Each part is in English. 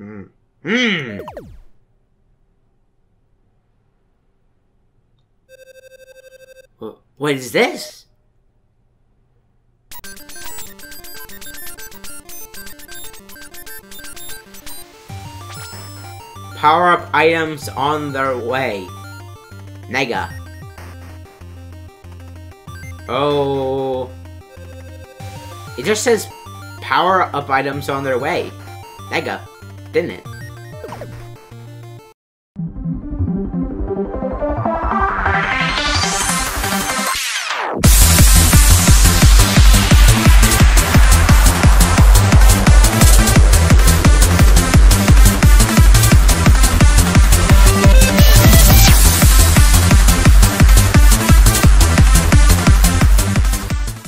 Hmm. What is this? Power up items on their way. Nega. Oh. It just says power up items on their way. Nega, didn't it?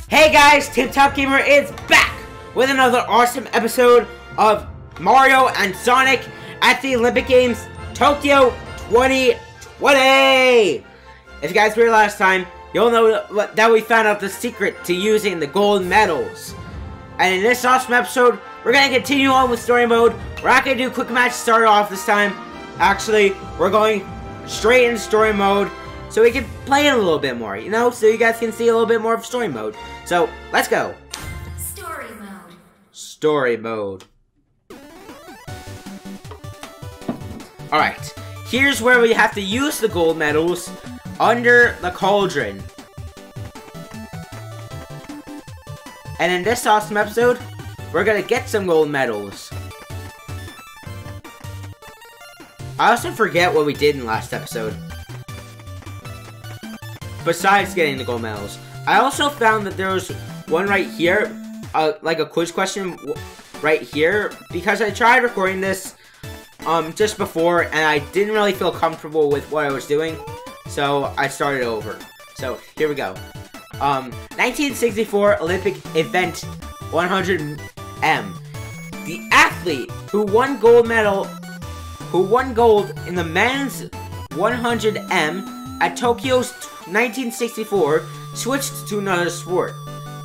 Hey guys, Tip Top Gamer is back with another awesome episode of Mario and Sonic at the Olympic Games Tokyo 2020. If you guys were here last time, you'll know that we found out the secret to using the gold medals. And in this awesome episode, we're gonna continue on with story mode. We're not gonna do quick match start off this time. Actually, we're going straight into story mode so we can play it a little bit more, you know, so you guys can see a little bit more of story mode. So, let's go. Story mode. Story mode. Alright, here's where we have to use the gold medals under the cauldron. And in this awesome episode, we're gonna get some gold medals. I also forget what we did in last episode. Besides getting the gold medals. I also found that there was one right here, uh, like a quiz question right here, because I tried recording this um, just before, and I didn't really feel comfortable with what I was doing, so I started over. So, here we go. Um, 1964 Olympic event 100M. The athlete who won gold medal, who won gold in the men's 100M at Tokyo's 1964, switched to another sport.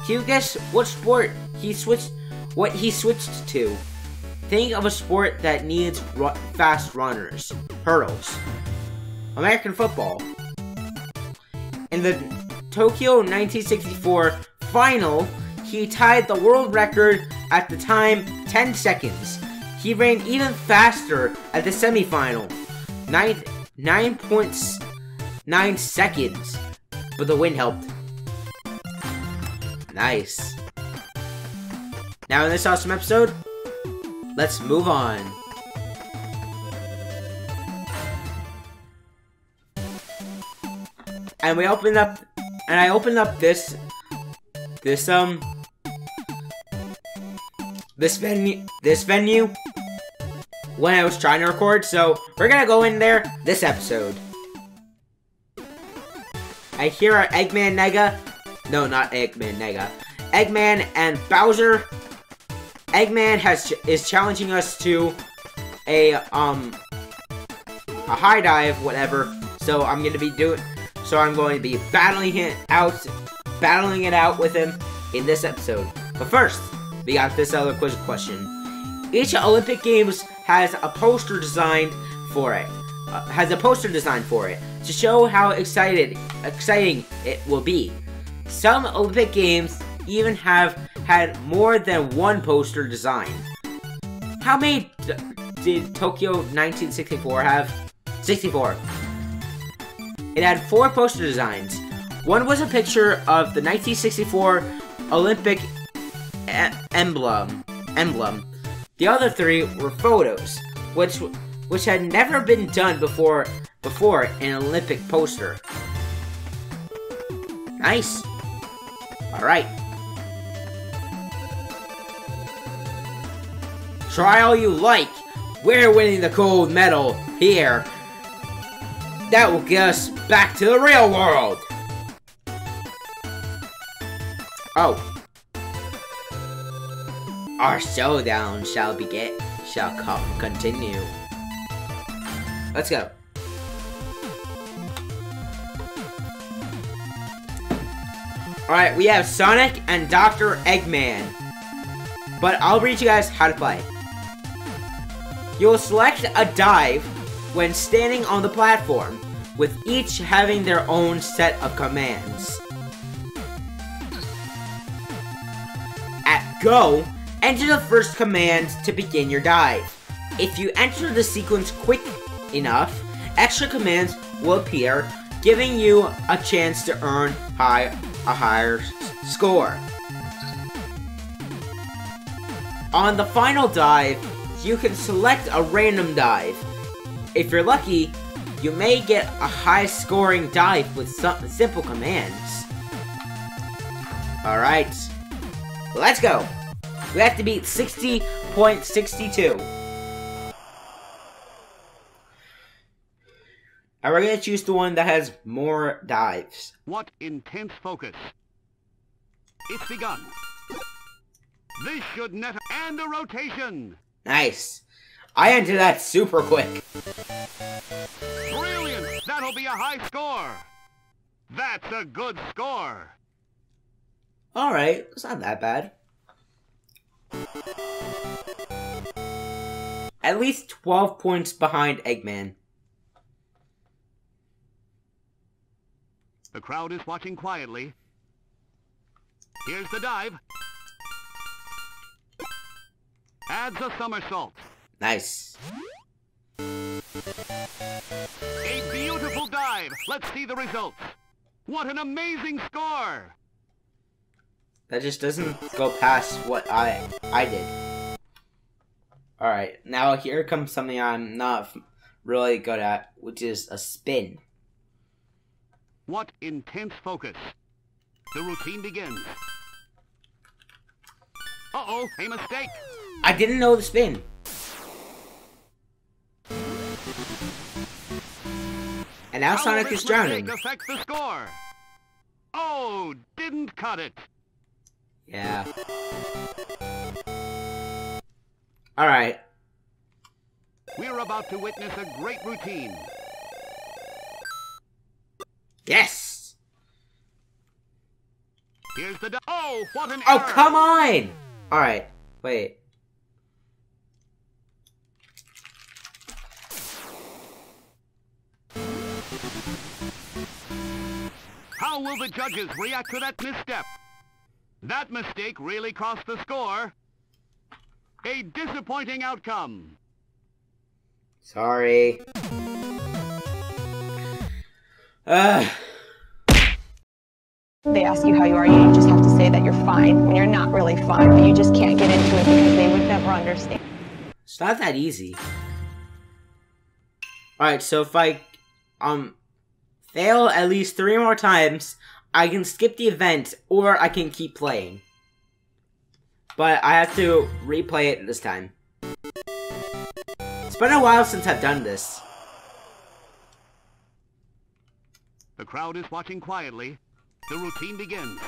Can you guess what sport he switched? What he switched to? Think of a sport that needs ru- fast runners. Hurdles. American football. In the Tokyo 1964 final, he tied the world record at the time 10 seconds. He ran even faster at the semifinal, 9 9.9 seconds, but the wind helped. Nice. Now in this awesome episode, let's move on. And we opened up, and I opened up this, this, um, this venue, this venue, when I was trying to record, so we're gonna go in there this episode. I hear Eggman Nega, no, not Eggman Nega, Eggman and Bowser. Eggman has is challenging us to a um a high dive, whatever. So I'm gonna be doing. So I'm going to be battling it out, battling it out with him in this episode. But first, we got this other quiz question. Each Olympic Games has a poster designed for it. Uh, has a poster designed for it to show how excited, exciting it will be. Some Olympic Games even have had more than one poster design. How many did Tokyo 1964 have? 64. It had four poster designs. One was a picture of the 1964 Olympic e- emblem. Emblem. The other three were photos, which which had never been done before before an Olympic poster. Nice. All right. Try all you like. We're winning the gold medal here. That will get us back to the real world. Oh. Our showdown shall begin. Shall come continue. Let's go. Alright, we have Sonic and Dr. Eggman. But I'll read you guys how to play. You will select a dive when standing on the platform, with each having their own set of commands. At go, enter the first command to begin your dive. If you enter the sequence quick enough, extra commands will appear, giving you a chance to earn high, a higher score. On the final dive, you can select a random dive. If you're lucky, you may get a high scoring dive with some simple commands. Alright, let's go. We have to beat 60.62. And we're gonna choose the one that has more dives. What intense focus. It's begun. This should net and a rotation. Nice. I entered that super quick. Brilliant. That'll be a high score. That's a good score. Alright, it's not that bad. At least 12 points behind Eggman. The crowd is watching quietly. Here's the dive. Adds a somersault. Nice. A beautiful dive. Let's see the results. What an amazing score. That just doesn't go past what I I did. Alright, now here comes something I'm not really good at, which is a spin. What intense focus. The routine begins. Uh-oh, a mistake. I didn't know the spin. And now How Sonic is drowning. affect the score? Oh, didn't cut it. Yeah. Alright. We're about to witness a great routine. Yes! Here's the Oh, what an Oh, error. come on! Alright, wait. How will the judges react to that misstep? That mistake really cost the score. A disappointing outcome. Sorry. Ugh. They ask you how you are, you just have to say that you're fine when you're not really fine, but you just can't get into it because they would never understand. It's not that easy. Alright, so if I, um, fail at least three more times, I can skip the event, or I can keep playing. But I have to replay it this time. It's been a while since I've done this. The crowd is watching quietly. The routine begins.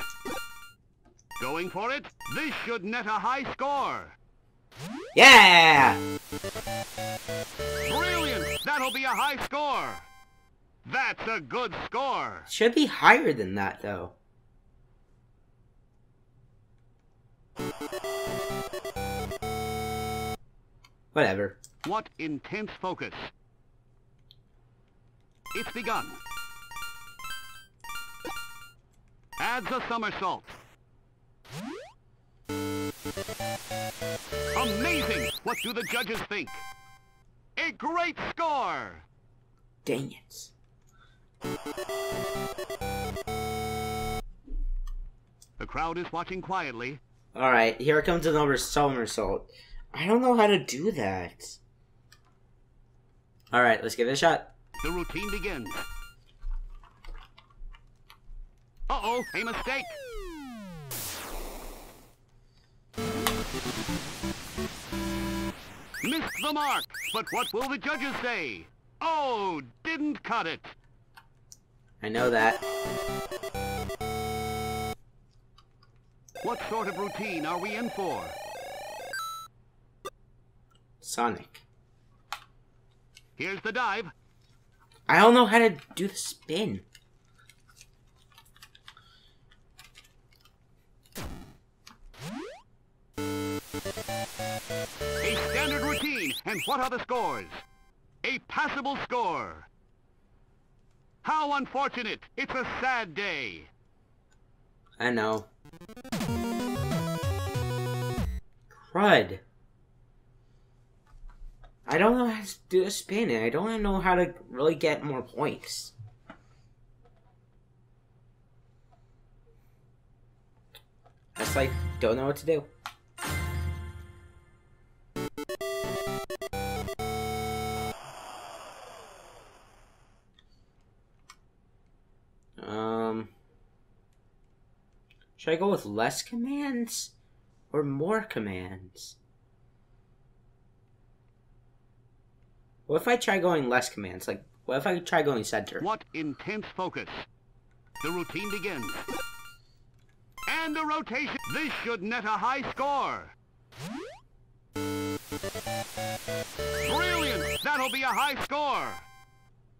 Going for it. This should net a high score. Yeah! Brilliant! That'll be a high score. That's a good score. Should be higher than that, though. Whatever. What intense focus. It's begun. Adds a somersault. Amazing! What do the judges think? A great score! Dang it. The crowd is watching quietly. Alright, here comes another somersault. I don't know how to do that. Alright, let's give it a shot. The routine begins. Uh-oh, a mistake. Missed the mark, but what will the judges say? Oh, didn't cut it. I know that. What sort of routine are we in for? Sonic. Here's the dive. I don't know how to do the spin. A standard routine. And what are the scores? A passable score. How unfortunate. It's a sad day. I know. Crud. I don't know how to do a spin, and I don't know how to really get more points. Just like, don't know what to do. Um, should I go with less commands or more commands? What if I try going less commands? Like, what if I try going center? What intense focus. The routine begins. And the rotation. This should net a high score. Brilliant! That'll be a high score.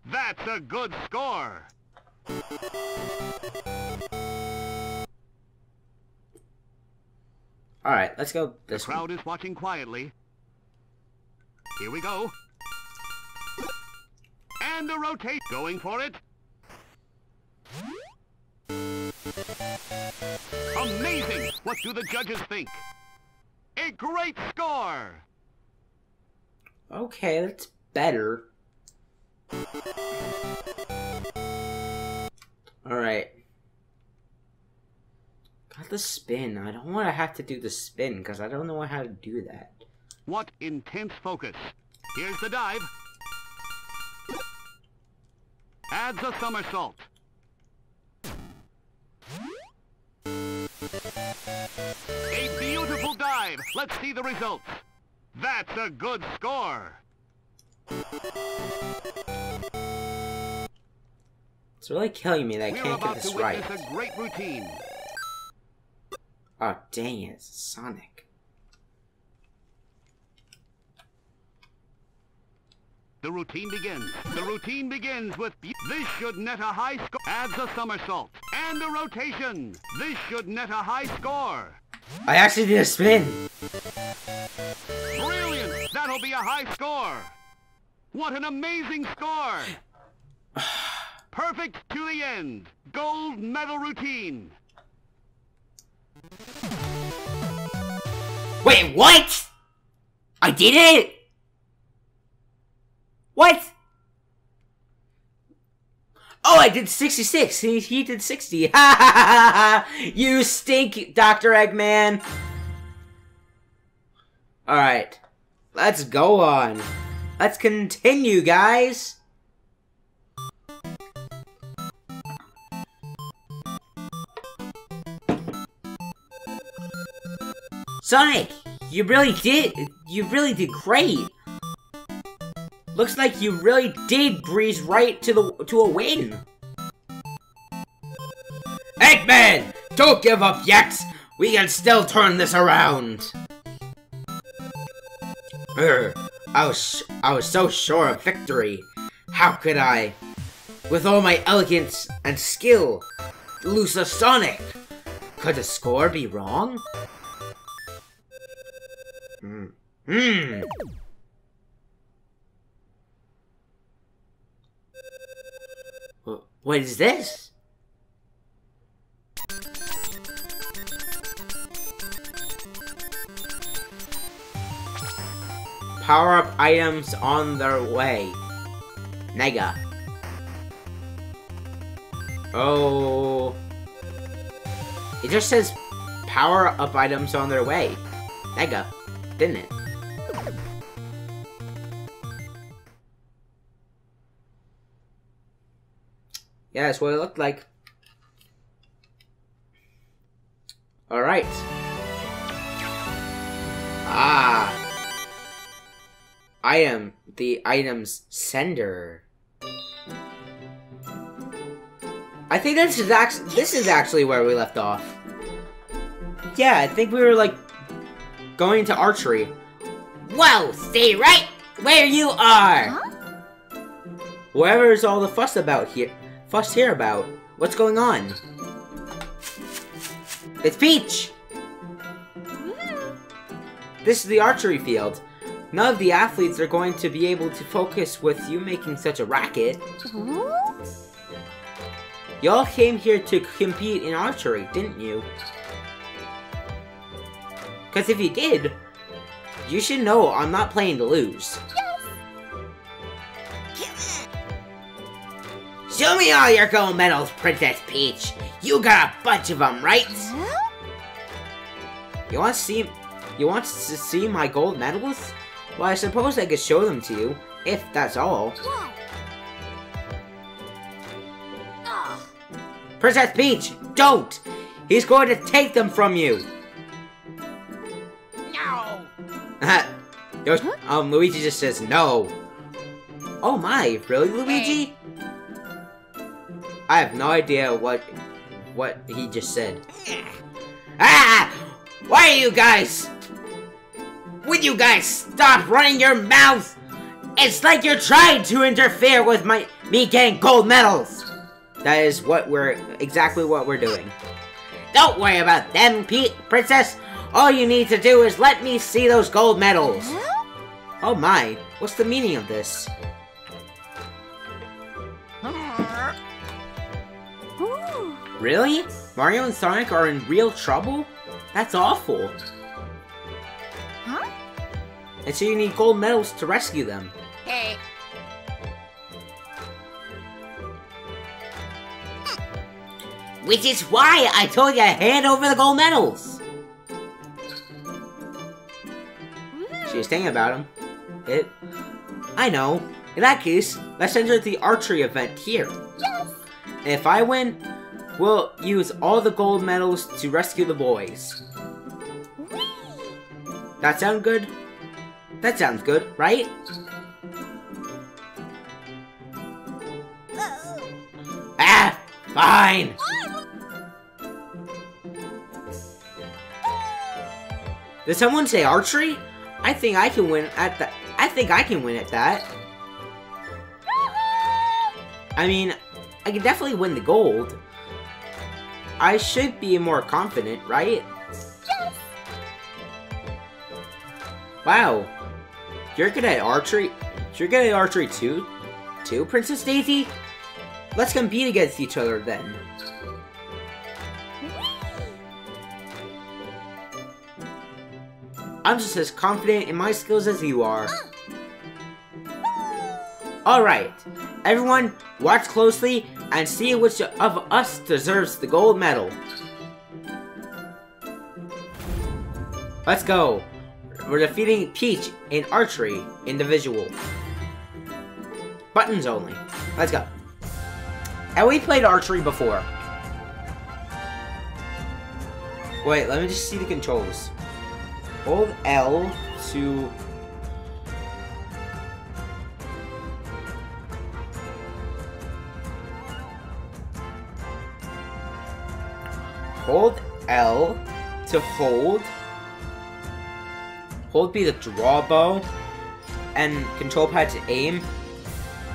That's a good score. Alright, let's go The this one. crowd is watching quietly. Here we go. And the rotate. Going for it. Amazing! What do the judges think? A great score! Okay, that's better. Alright. Got the spin. I don't want to have to do the spin because I don't know how to do that. What intense focus. Here's the dive. Adds a somersault. A beautiful dive. Let's see the results. That's a good score. It's really killing me that I We're can't get this right. a great routine. Oh, dang it. Sonic. The routine begins. The routine begins with... This should net a high score. Adds a somersault. And a rotation. This should net a high score. I actually did a spin. Brilliant! That'll be a high score. What an amazing score. Perfect to the end. Gold medal routine. Wait, what? I did it? What? Oh, I did 66. He, he did 60. Ha ha ha ha! You stink, Dr. Eggman. Alright. Let's go on. Let's continue, guys. Sonic, you really did. You really did great. Looks like you really did breeze right to the to a win. Eggman, don't give up yet. We can still turn this around. Urgh, I was I was so sure of victory. How could I, with all my elegance and skill, lose a Sonic? Could the score be wrong? Hmm. What is this? Power up items on their way. Nega. Oh. It just says power up items on their way. Nega, didn't it? Yeah, that's what it looked like. Alright. Ah. I am the item's sender. I think this is actually this is actually where we left off. Yeah, I think we were like going to archery. Whoa, stay right where you are. Whatever is all the fuss about here, fuss here about? What's going on? It's Peach. This is the archery field. None of the athletes are going to be able to focus with you making such a racket. Y'all came here to compete in archery, didn't you? Because if you did, you should know I'm not playing to lose. Show me all your gold medals, Princess Peach. You got a bunch of them, right? You want to see? You want to see my gold medals? Well, I suppose I could show them to you, if that's all. Princess Peach, don't! He's going to take them from you! No! um, Luigi just says no. Oh my, really, Luigi? I have no idea what what he just said. Ah! Why are you guys? Would you guys stop running your mouth? It's like you're trying to interfere with my me getting gold medals. That is what we're exactly what we're doing. Don't worry about them, Pete Princess. All you need to do is let me see those gold medals. Oh my, what's the meaning of this? Really? Mario and Sonic are in real trouble? That's awful. Huh? And so you need gold medals to rescue them. Hey. Which is why I told you to hand over the gold medals. She was thinking about him. It. I know. In that case, let's enter the archery event here. Yes. If I win, we'll use all the gold medals to rescue the boys. That sound good? That sounds good, right? Ah, fine. Did someone say archery? I think I can win at that. I think I can win at that. I mean, I can definitely win the gold. I should be more confident, right? Yes! Wow. You're good at archery? You're good at archery too? Too, Princess Daisy? Let's compete against each other then. I'm just as confident in my skills as you are. Ah. Alright, everyone, watch closely and see which of us deserves the gold medal. Let's go. We're defeating Peach in archery individual. Buttons only. Let's go. And we played archery before. Wait, let me just see the controls. Hold L to... Hold L to hold. Hold B to draw bow. And control pad to aim.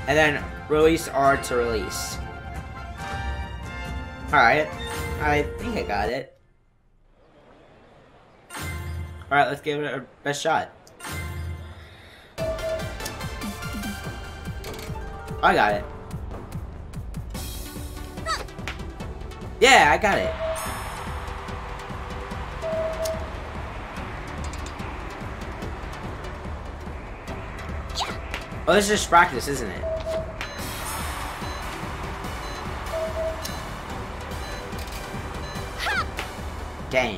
And then release R to release. Alright. I think I got it. Alright, let's give it our best shot. I got it. Yeah, I got it. Oh, this is just practice, isn't it? Dang.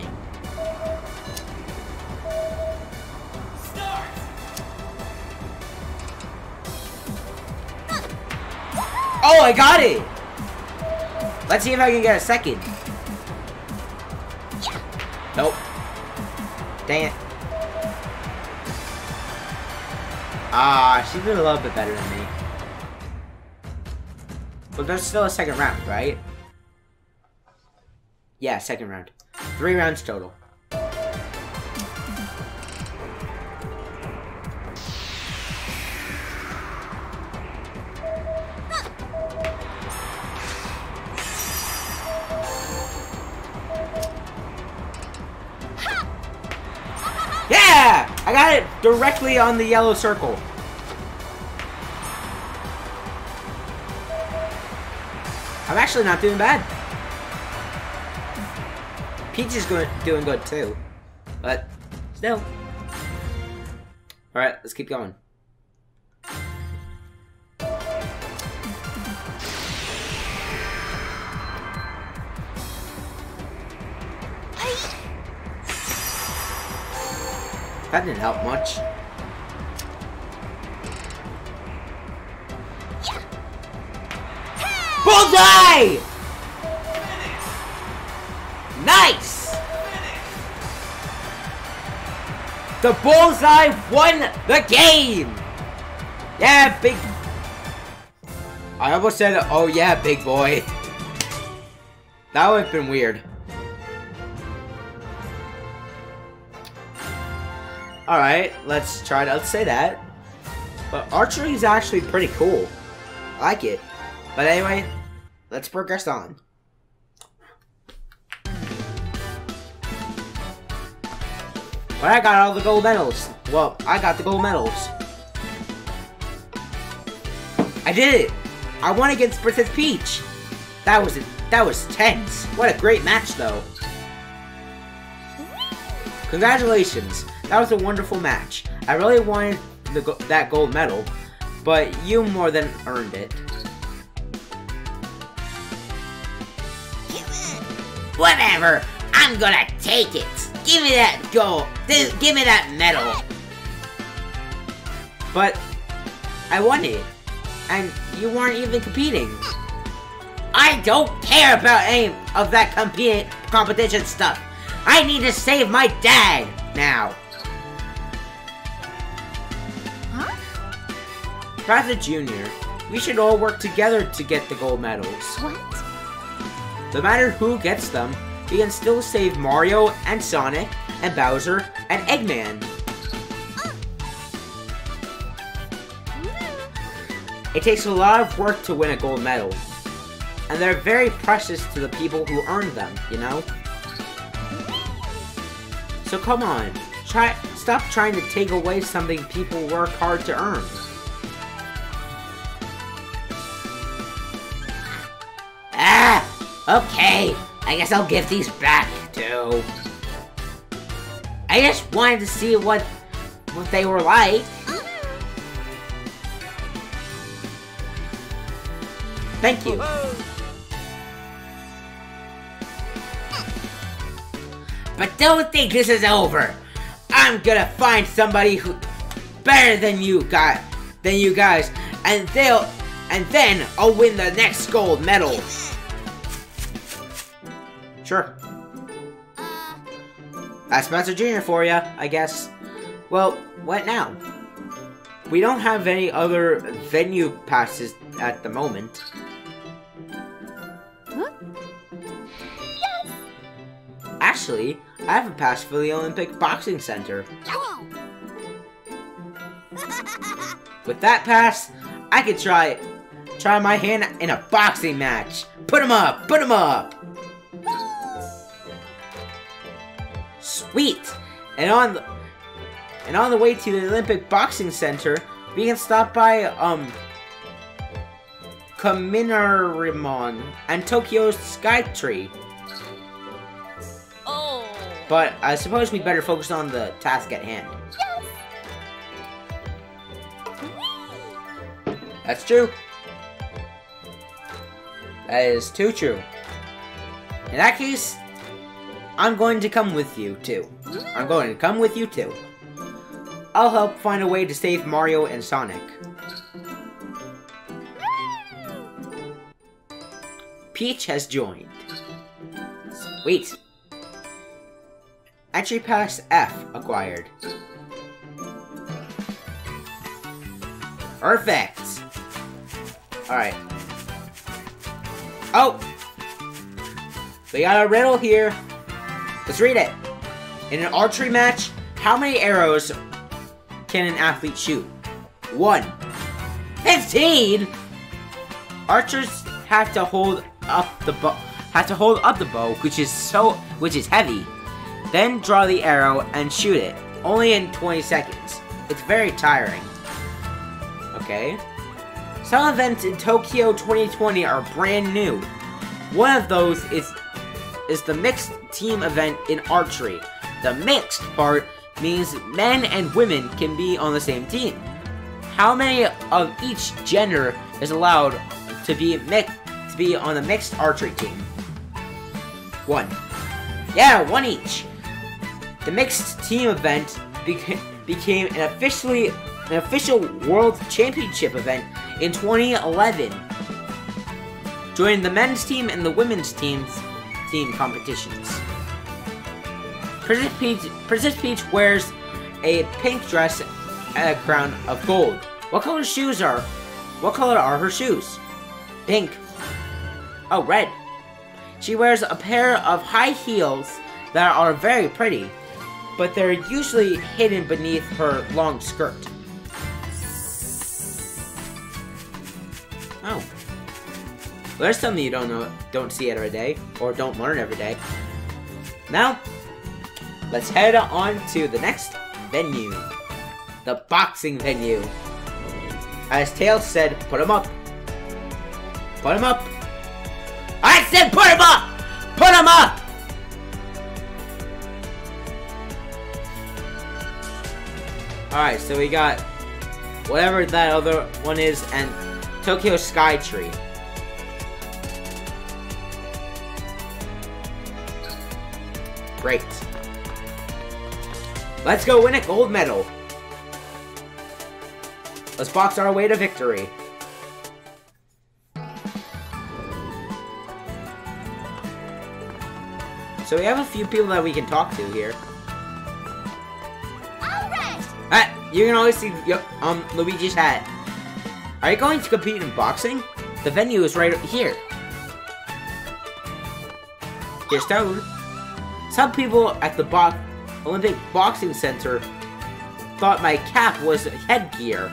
Oh, I got it! Let's see if I can get a second. Nope. Dang it. Ah, she did a little bit better than me. But there's still a second round, right? Yeah, second round. Three rounds total. Directly on the yellow circle. I'm actually not doing bad. Peach is good, doing good too, but still. All right, let's keep going. That didn't help much. Bullseye! Nice! The Bullseye won the game! Yeah, big... I almost said, oh yeah, big boy. That would have been weird. Alright, let's try to say that. But archery is actually pretty cool. I like it. But anyway, let's progress on. But I got all the gold medals. Well, I got the gold medals. I did it! I won against Princess Peach! That was it that was tense. What a great match though. Congratulations. That was a wonderful match. I really wanted the, that gold medal, but you more than earned it. Whatever! I'm gonna take it! Give me that gold! Give me that medal! But, I won it. And you weren't even competing. I don't care about any of that competition stuff. I need to save my dad now. Bowser Jr., we should all work together to get the gold medals. What? No matter who gets them, we can still save Mario and Sonic and Bowser and Eggman. It takes a lot of work to win a gold medal. And they're very precious to the people who earned them, you know? So come on, try stop trying to take away something people work hard to earn. Okay, I guess I'll give these back, too. I just wanted to see what what they were like. Thank you. But don't think this is over. I'm gonna find somebody who better than you got than you guys, and they'll and then I'll win the next gold medal. Sure. That's Spencer Jr. for you, I guess. Well, what now? We don't have any other venue passes at the moment. Huh? Actually, I have a pass for the Olympic Boxing Center. With that pass, I could try try my hand in a boxing match. Put Put 'em up, Put put 'em up. Sweet. And on the and on the way to the Olympic Boxing Center, we can stop by um Kaminarimon and Tokyo's Skytree. Oh. But I suppose we better focus on the task at hand. That's true. That is too true. In that case, I'm going to come with you too. I'm going to come with you too. I'll help find a way to save Mario and Sonic. Peach has joined. Wait. Entry pass F acquired. Perfect. Alright. Oh! We got a riddle here. Let's read it. In an archery match, how many arrows can an athlete shoot? One. Fifteen! Archers have to hold up the bow have to hold up the bow, which is so which is heavy. Then draw the arrow and shoot it, only in 20 seconds. it's very tiring. Okay. Some events in Tokyo 2020 are brand new. One of those is is the mixed team event in archery. The mixed part means men and women can be on the same team. How many of each gender is allowed to be mixed to be on the mixed archery team? One. Yeah, one each. The mixed team event beca became an officially an official world championship event in 2011. Joining the men's team and the women's teams team competitions. Princess Peach, Princess Peach wears a pink dress and a crown of gold. What color shoes are? What color are her shoes? Pink. Oh, red. She wears a pair of high heels that are very pretty, but they're usually hidden beneath her long skirt. There's something you don't know, don't see every day, or don't learn every day. Now, let's head on to the next venue. The boxing venue. As Tails said, put him up. Put him up. I said put him up! Put him up! Alright, so we got whatever that other one is and Tokyo Sky Tree. Great. Let's go win a gold medal. Let's box our way to victory. So we have a few people that we can talk to here. Alright! Ah, you can always see um Luigi's hat. Are you going to compete in boxing? The venue is right here. Here's Toad. Some people at the bo Olympic Boxing Center thought my cap was headgear.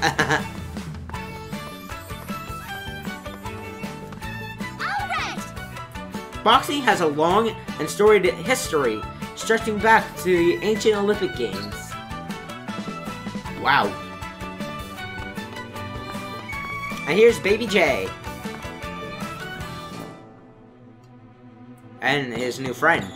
Boxing has a long and storied history, stretching back to the ancient Olympic Games. Wow. And here's Baby J. And his new friend.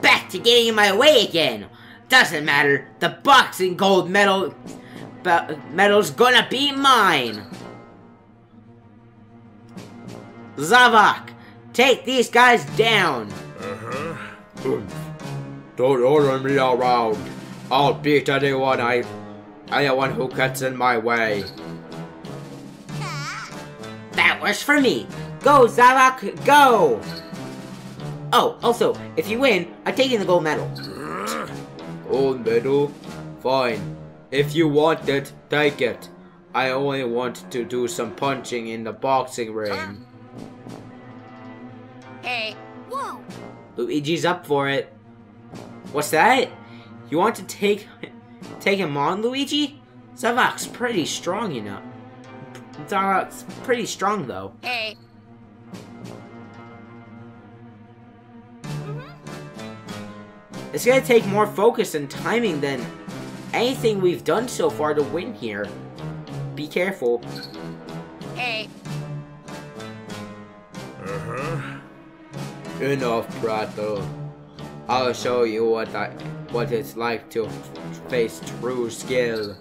Back to getting in my way again! Doesn't matter, the boxing gold medal medal's gonna be mine! Zavok, take these guys down. Uh-huh. Don't order me around. I'll beat anyone I, anyone who gets in my way. That works for me. Go, Zavok, go. Oh, also, if you win, I'm taking the gold medal. Gold medal? Fine. If you want it, take it. I only want to do some punching in the boxing ring. Hey. Whoa! Luigi's up for it. What's that? You want to take take him on, Luigi? Zavok's pretty strong, you know. Zavok's pretty strong, though. Hey. It's gonna take more focus and timing than anything we've done so far to win here. Be careful. Hey. Uh-huh. Enough, Prato. I'll show you what I what it's like to face true skill.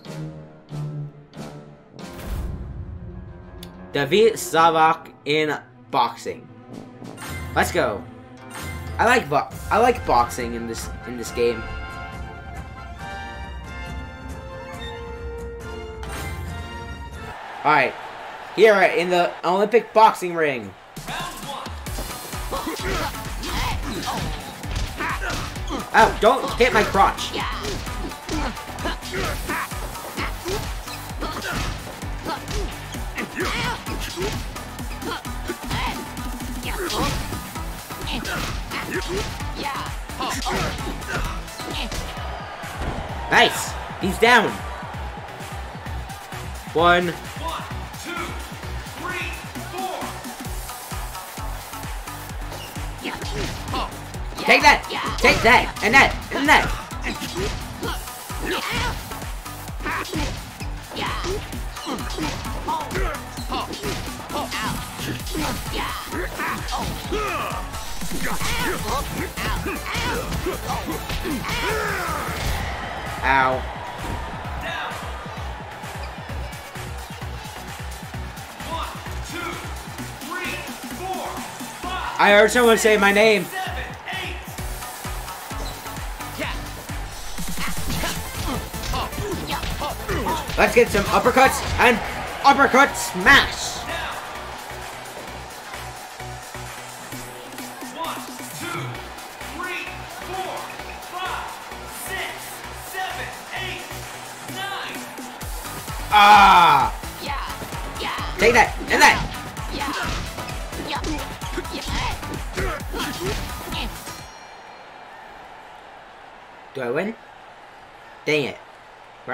Defeat Zavok in boxing. Let's go. I like I like boxing in this in this game. All right, here in the Olympic boxing ring. Oh, don't hit my crotch. Nice. He's down. One. Take that. Take that, and that, and that. Ow. I heard someone say my name. Let's get some uppercuts and uppercut smash.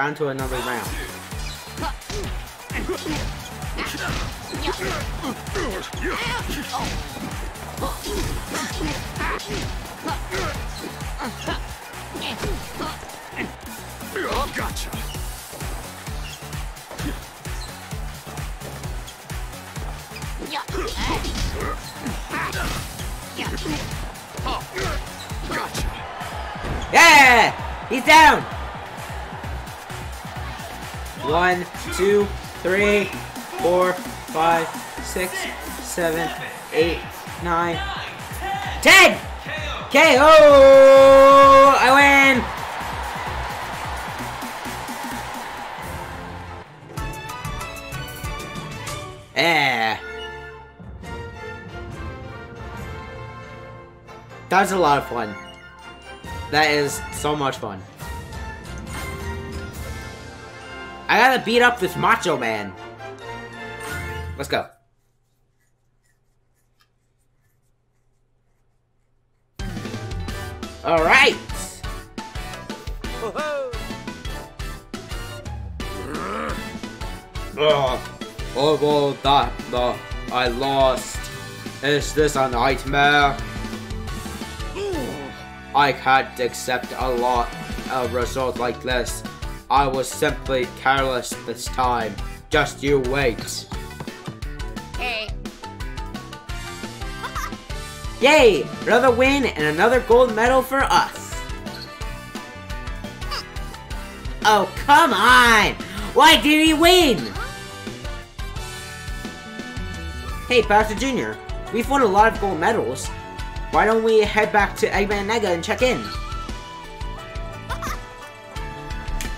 On to another round. Gotcha. Yeah! He's down! One, two, three, four, five, six, seven, eight, nine, ten! KO! I win! Yeah. That was a lot of fun. That is so much fun. I gotta beat up this Macho Man. Let's go. Alright! Oh, well, that, the, I lost. Is this a nightmare? I can't accept a lot of result like this. I was simply careless this time. Just you wait. Hey. Yay! Another win and another gold medal for us. Oh, come on! Why did he win? Hey, Bowser Jr., we've won a lot of gold medals. Why don't we head back to Eggman Nega and check in?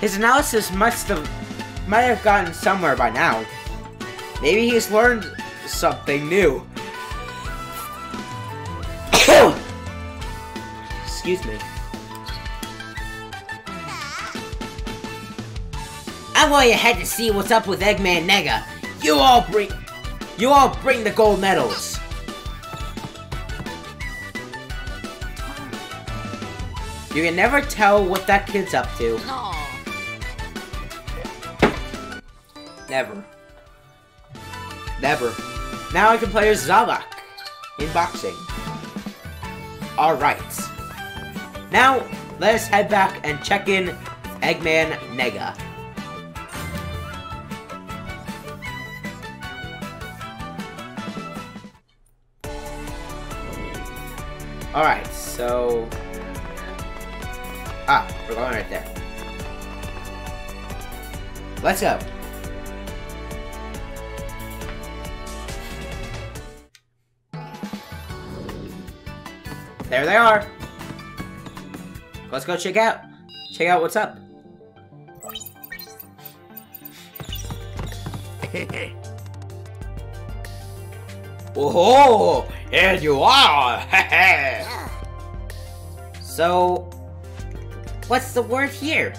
His analysis must have might have gotten somewhere by now. Maybe he's learned something new. Excuse me. I'm going ahead to see what's up with Eggman Nega. You all bring you all bring the gold medals. You can never tell what that kid's up to. No. Never. Never. Now I can play as Zavok in boxing. Alright. Now, let us head back and check in Eggman Nega. Alright, so... Ah, we're going right there. Let's go. There they are. Let's go check out. Check out what's up. Oh, Whoa! Here you are! so, what's the word here?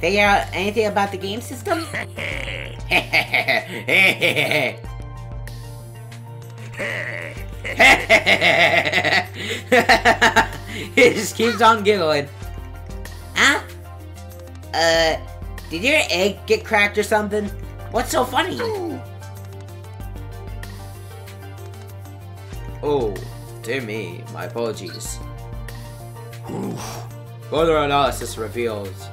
Figure out anything about the game system? he just keeps on giggling. Huh? Uh, did your egg get cracked or something? What's so funny? Oh, dear me, my apologies. Further analysis reveals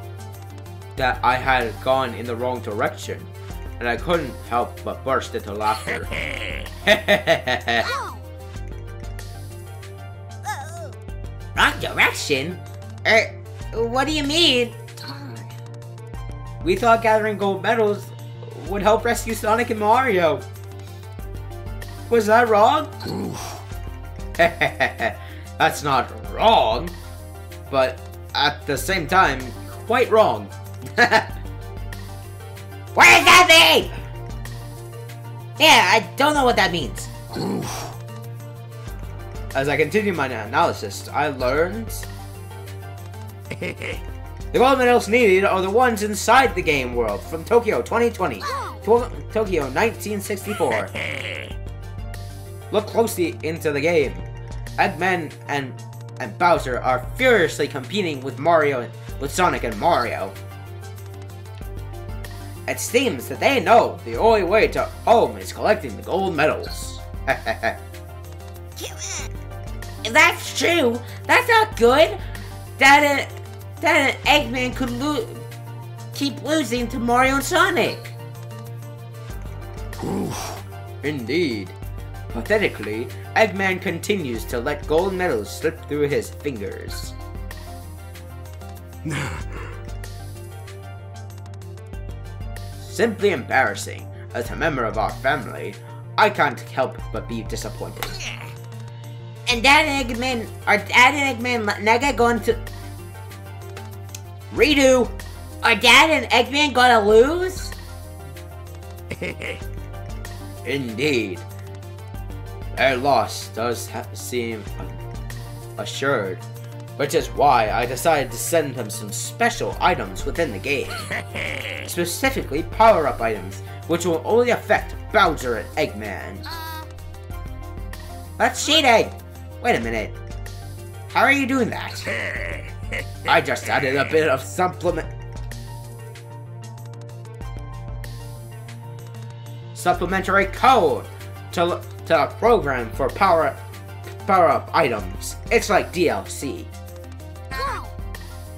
that I had gone in the wrong direction, and I couldn't help but burst into laughter. direction? Er, what do you mean? We thought gathering gold medals would help rescue Sonic and Mario. Was that wrong? That's not wrong, but at the same time, quite wrong. what does that mean? Yeah, I don't know what that means. As I continue my analysis, I learned the gold medals needed are the ones inside the game world from Tokyo 2020 to Tokyo 1964. Look closely into the game. Eggman and and Bowser are furiously competing with Mario with Sonic and Mario. It seems that they know the only way to home is collecting the gold medals. That's true. That's not good. That an, that an Eggman could lo- keep losing to Mario and Sonic. Indeed. Pathetically, Eggman continues to let gold medals slip through his fingers. Simply embarrassing. As a member of our family, I can't help but be disappointed. And Dad and Eggman, are Dad and Eggman Nega going to redo? Are Dad and Eggman gonna lose? Indeed. Their loss does seem assured, which is why I decided to send them some special items within the game. Specifically, power-up items, which will only affect Bowser and Eggman. That's cheating! Wait a minute. How are you doing that? I just added a bit of supplement. Supplementary code to to a program for power power up items. It's like DLC.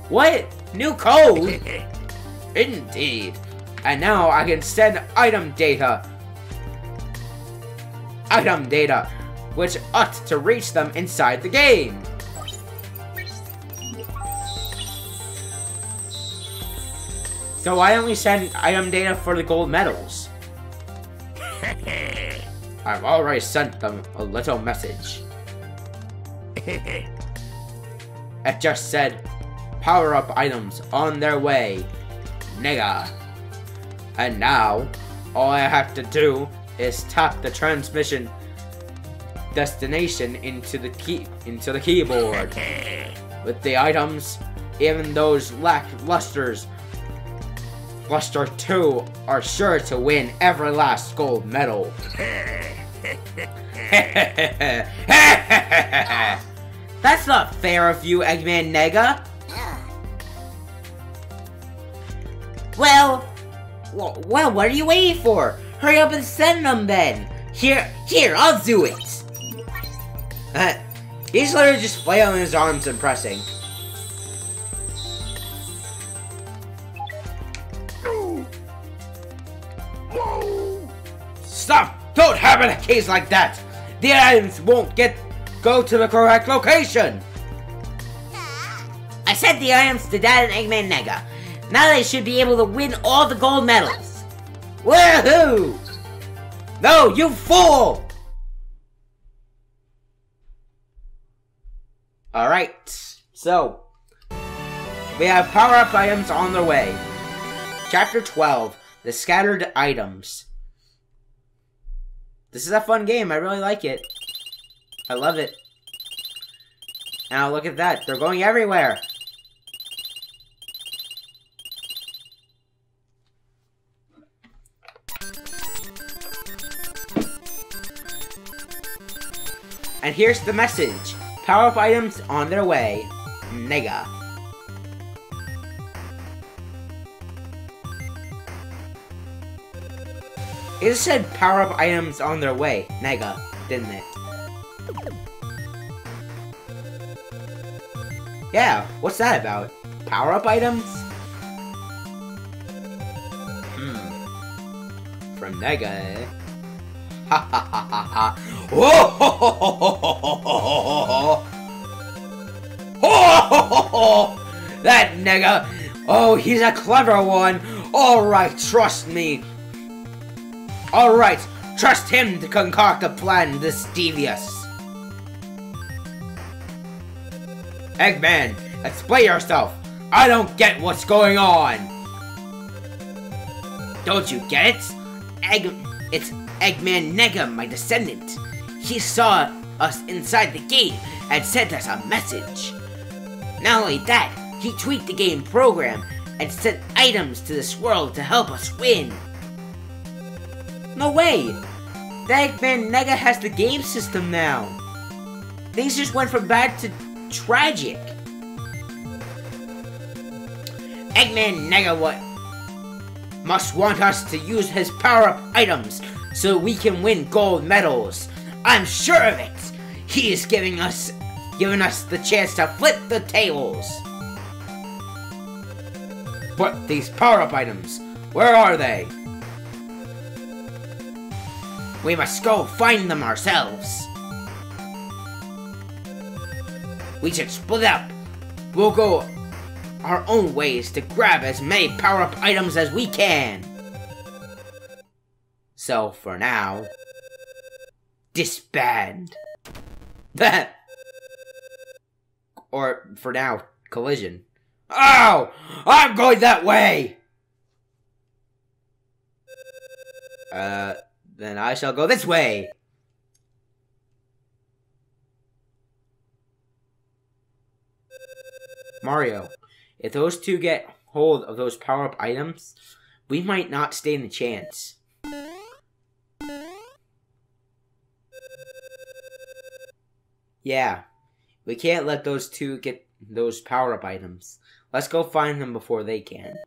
What? New code? Indeed. And now I can send item data. Item data, which ought to reach them inside the game. So why don't we send item data for the gold medals? I've already sent them a little message. it just said, power up items on their way, Nega. And now, all I have to do is tap the transmission destination into the key into the keyboard. With the items, even those lacklusters Luster 2 are sure to win every last gold medal. That's not fair of you, Eggman Nega. Well, well, what are you waiting for? Hurry up and send them then. Here, here, I'll do it. He's literally just flailing his arms and pressing. Stop! Don't have it a case like that! The items won't get go to the correct location! I sent the items to Dad and Eggman Nega. Now they should be able to win all the gold medals. Woohoo! No, you fool! Alright, so we have power-up items on their way. Chapter 12, The Scattered Items. This is a fun game. I really like it. I love it. Now look at that. They're going everywhere. And here's the message. Power-up items on their way. Nega. It said power-up items on their way, Nega, didn't it? Yeah, what's that about? Power-up items? Hmm. From Nega, eh? Ha ha ha ha ha. That Nega! Oh, he's a clever one! Alright, trust me! Alright, trust him to concoct a plan this devious! Eggman, explain yourself! I don't get what's going on! Don't you get it? Egg... It's Eggman Nega, my descendant. He saw us inside the game and sent us a message. Not only that, he tweaked the game program and sent items to this world to help us win. No way! The Eggman Nega has the game system now. Things just went from bad to tragic. Eggman Nega what must want us to use his power-up items so we can win gold medals. I'm sure of it. He is giving us giving us the chance to flip the tables. But these power-up items, where are they? We must go find them ourselves. We should split up. We'll go our own ways to grab as many power-up items as we can. So for now, disband. That Or for now, collision. Oh! I'm going that way! Uh, then I shall go this way. Mario, if those two get hold of those power-up items, we might not stand a chance. Yeah, we can't let those two get those power-up items. Let's go find them before they can.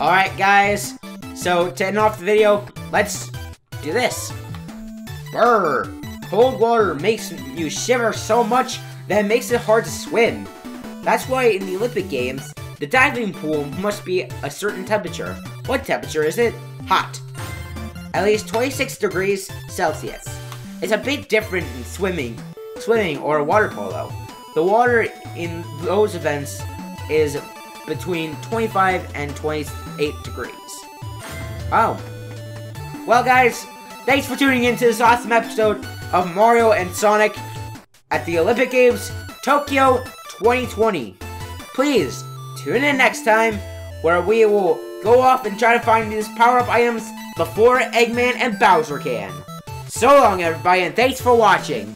Alright guys, so to end off the video, let's do this. Brr! Cold water makes you shiver so much that it makes it hard to swim. That's why in the Olympic Games, the diving pool must be a certain temperature. What temperature is it? Hot. At least 26 degrees Celsius. It's a bit different in swimming, swimming or water polo. The water in those events is between 25 and 28 degrees. Oh. Well, guys, thanks for tuning in to this awesome episode of Mario and Sonic at the Olympic Games Tokyo 2020. Please tune in next time where we will go off and try to find these power-up items before Eggman and Bowser can. So long, everybody, and thanks for watching.